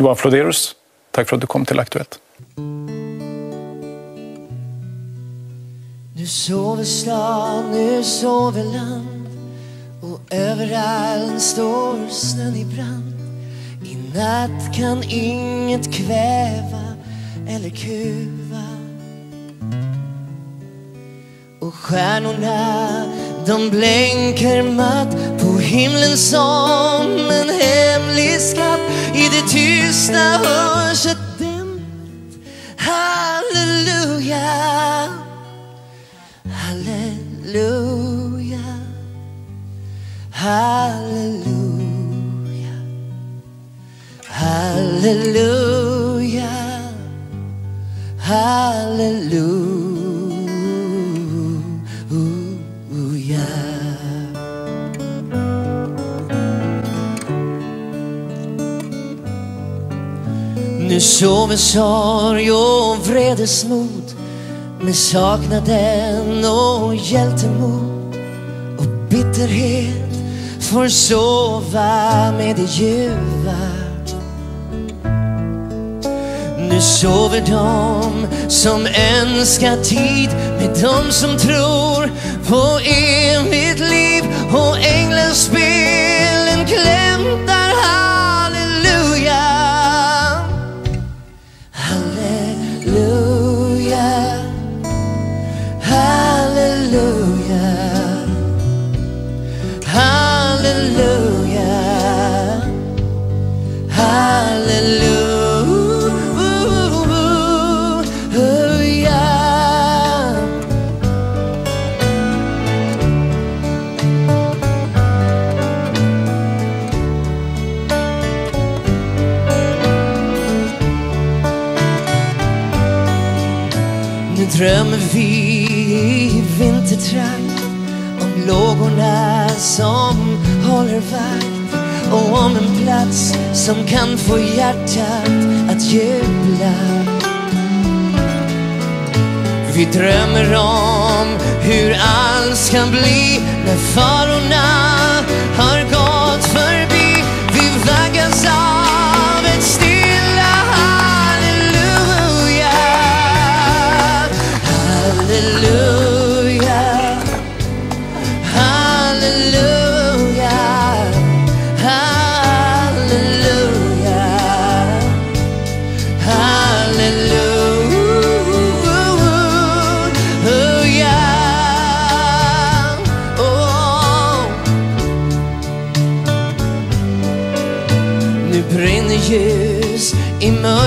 Johan Floderus, tack för att du kom till Aktuellt. Nu sover stad, nu sover land och överallt står snön i brand. I natt kan inget kväva eller kuva. Och stjärnorna de blänker matt på himlen som en hemlig skatt. Det tysta hörs ett dämt halleluja. Halleluja. Halleluja. Halleluja. Halleluja. Nu sover sorg och vredesmod. Med saknaden och hjältemod. Och bitterhet får sova med det ljuva. Nu sover de som önskar tid. Med de som tror på evigt liv. Drömmer vi i vintertrakt om lågorna som håller vakt och om en plats som kan få hjärtat att jubla. Vi drömmer om hur allt ska bli när farorna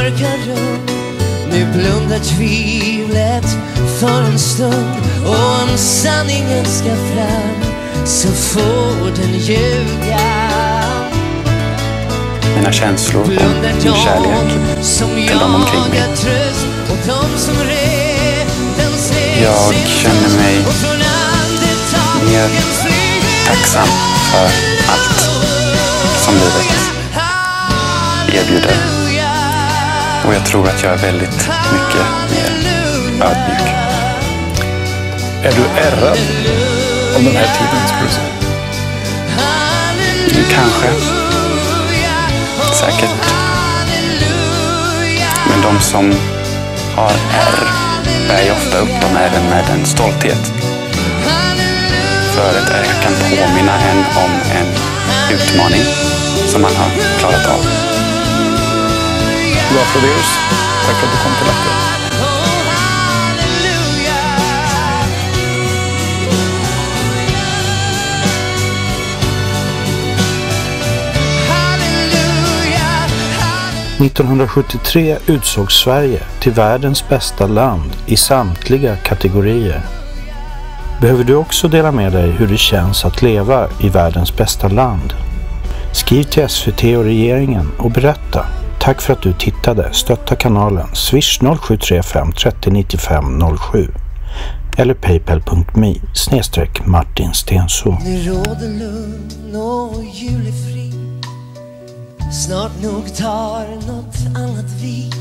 mörka rum Nu blundar tvivlet för en stund Och om sanningen ska fram så får den ljuga Mina känslor och min kärlek till dem omkring mig. Jag känner mig mer tacksam för allt som livet erbjuder. Och jag tror att jag är väldigt mycket mer ödmjuk. Är du ärrad om den här tiden, skulle du säga? Kanske. Säkert. Men de som har ärr bär ju ofta upp dem även med en stolthet. För ett ärr kan påminna en om en utmaning som man har klarat av du applåderas. tack för att du kom till Aktuellt. 1973 utsågs Sverige till världens bästa land i samtliga kategorier. Behöver du också dela med dig hur det känns att leva i världens bästa land? Skriv till SVT och regeringen och berätta. Tack för att du tittade. Stötta kanalen. Swish 0735 30 95 07 eller paypal.me snedstreck Martin Stensson. Nu råder lugn och jul är fri Snart nog tar något annat vi.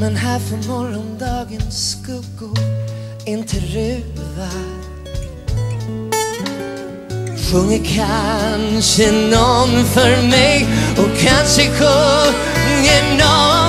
Men här får morgondagens skuggor inte ruva Sjunger kanske någon för mig och kanske sjunger någon